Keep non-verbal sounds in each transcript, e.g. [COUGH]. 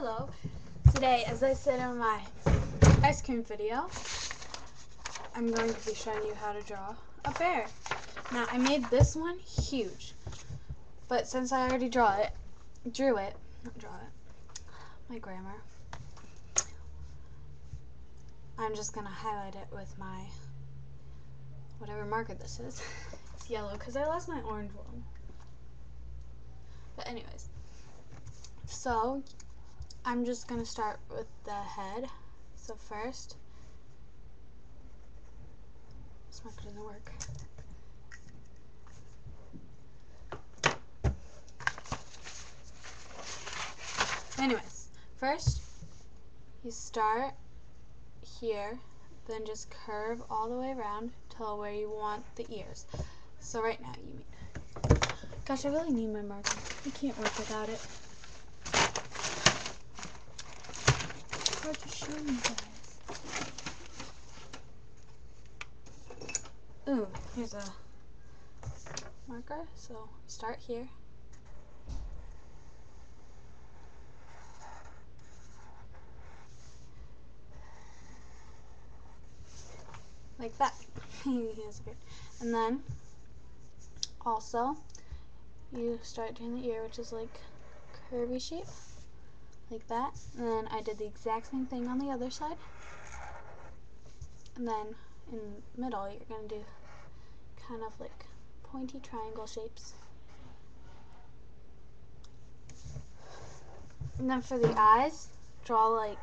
Hello. Today, as I said in my ice cream video, I'm going to be showing you how to draw a bear. Now, I made this one huge, but since I already draw it, drew it, not draw it, my grammar, I'm just going to highlight it with my, whatever marker this is. [LAUGHS] it's yellow because I lost my orange one. But anyways, so I'm just going to start with the head. So first, this marker doesn't work. Anyways, first you start here, then just curve all the way around till where you want the ears. So right now you mean. Gosh, I really need my marker. I can't work without it. Hard to show you guys. Ooh, here's a marker. So start here. Like that. [LAUGHS] and then also you start doing the ear, which is like curvy shape like that. And then I did the exact same thing on the other side. And then in the middle, you're going to do kind of like pointy triangle shapes. And then for the eyes, draw like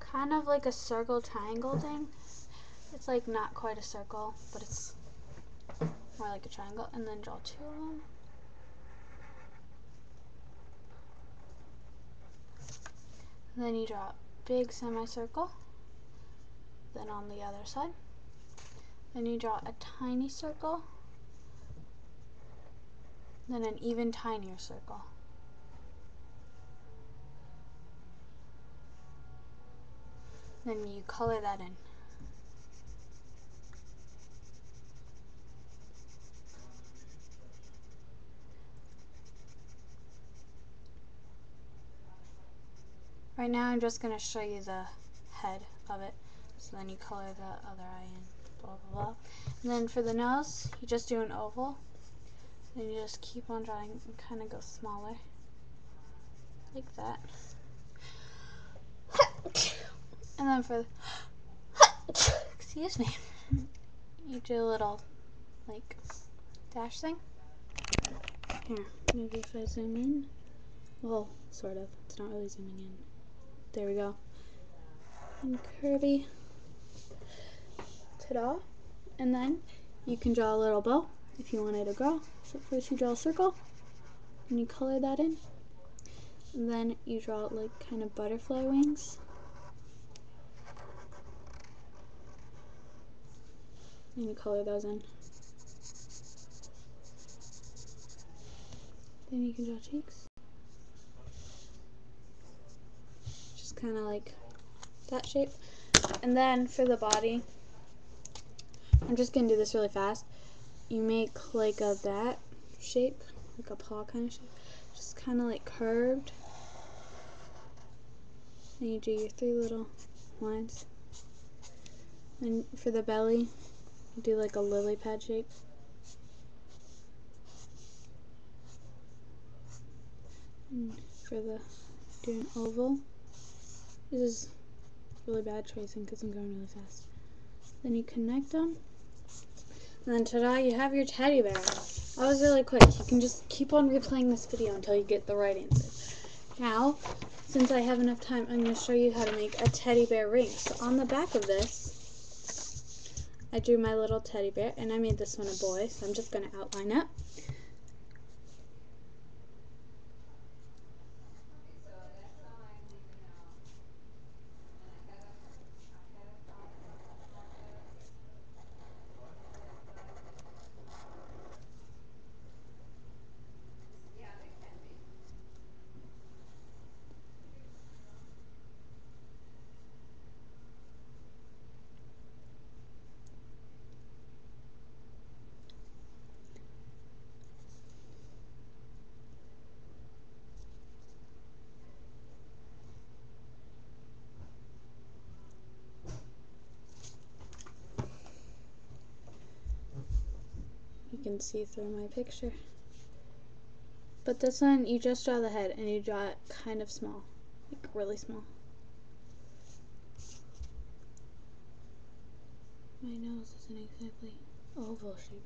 kind of like a circle triangle thing. It's like not quite a circle, but it's more like a triangle. And then draw two of them. Then you draw a big semicircle. Then on the other side. Then you draw a tiny circle. Then an even tinier circle. Then you color that in. Right now I'm just going to show you the head of it. So then you color the other eye in, blah, blah, blah. And then for the nose, you just do an oval. Then you just keep on drawing and kind of go smaller. Like that. And then for the, excuse me, you do a little, like, dash thing. Here, maybe if I zoom in. Well, sort of. It's not really zooming in. There we go. And curvy. Ta-da. And then you can draw a little bow if you wanted to grow. So first you draw a circle and you color that in. And then you draw like kind of butterfly wings. And you color those in. Then you can draw cheeks. Kind of like that shape. And then for the body, I'm just going to do this really fast. You make like a that shape, like a paw kind of shape, just kind of like curved. And you do your three little lines. And for the belly, you do like a lily pad shape. And for the, do an oval. This is really bad tracing because I'm going really fast. Then you connect them. And then ta-da, you have your teddy bear. That was really quick. You can just keep on replaying this video until you get the right answer. Now, since I have enough time, I'm going to show you how to make a teddy bear ring. So on the back of this, I drew my little teddy bear, and I made this one a boy, so I'm just going to outline it. Can see through my picture. But this one, you just draw the head and you draw it kind of small, like really small. My nose isn't exactly oval shape.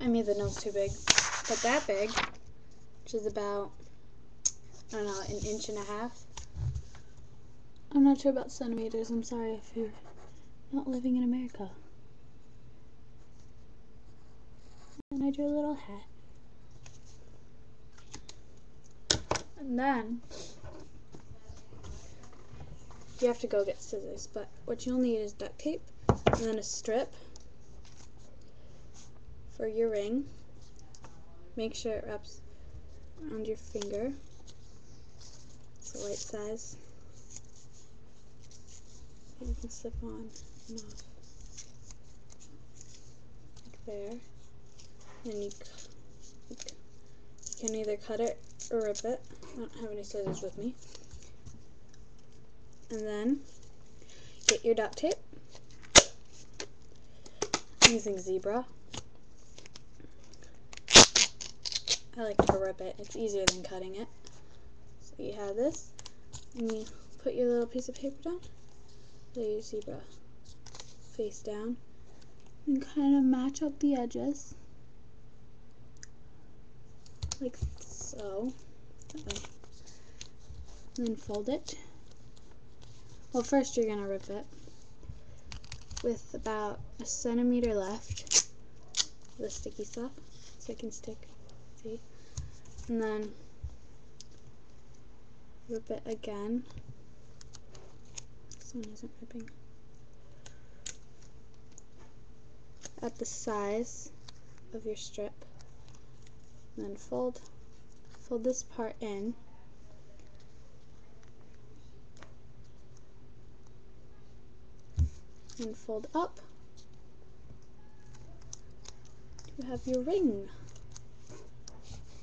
I made the nose too big, but that big, which is about, I don't know, an inch and a half. I'm not sure about centimeters. I'm sorry if you're not living in America. A little hat. And then you have to go get scissors, but what you'll need is duct tape and then a strip for your ring. Make sure it wraps around your finger. It's the right size. You can slip on and off. Like there. And you, you can either cut it or rip it. I don't have any scissors with me. And then get your duct tape I'm using zebra. I like to rip it. It's easier than cutting it. So you have this, and you put your little piece of paper down, lay your zebra face down, and kind of match up the edges, like so. And then fold it. Well, first you're going to rip it with about a centimeter left of the sticky stuff so it can stick see and then rip it again this one isn't ripping at the size of your strip then fold fold this part in and fold up you have your ring.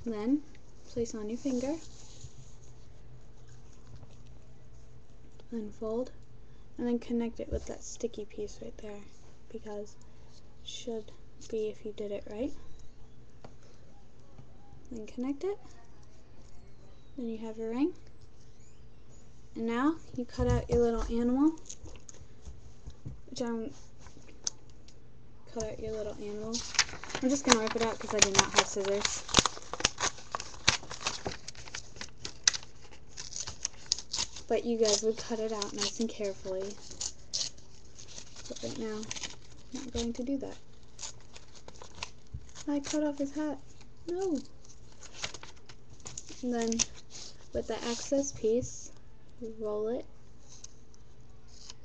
Then place on your finger, then fold, and then connect it with that sticky piece right there because should be if you did it right. Then connect it. Then you have your ring. And now you cut out your little animal which I'm cut out your little animal. I'm just going to rip it out because I do not have scissors. But you guys would cut it out nice and carefully. But right now, I'm not going to do that. I cut off his hat. No. And then with the excess piece, roll it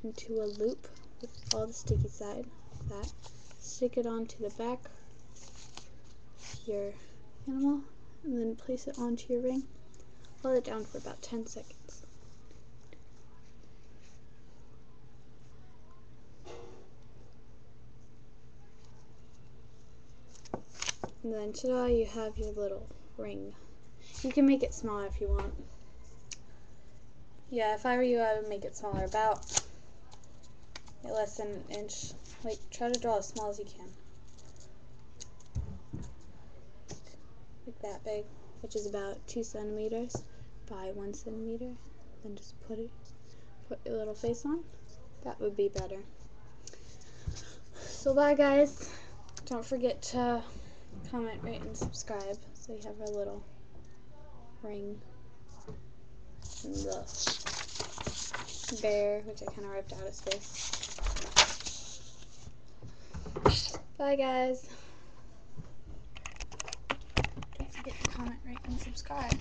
into a loop with all the sticky side like that. Stick it onto the back of your animal and then place it onto your ring. Hold it down for about 10 seconds. And then ta-da, you have your little ring. You can make it smaller if you want. Yeah, if I were you, I would make it smaller, about less than an inch. Like, try to draw as small as you can. Like that big, which is about two centimeters by one centimeter. Then just put it, put your little face on. That would be better. So bye guys. Don't forget to comment, rate, and subscribe so you have a little ring the bear, which I kind of ripped out of space. Bye, guys. Don't forget to comment, rate, and subscribe.